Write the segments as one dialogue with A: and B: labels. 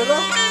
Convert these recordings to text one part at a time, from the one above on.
A: হলো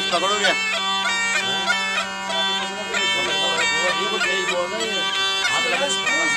B: सुरेश पकड़ो क्या
C: हाथ लगा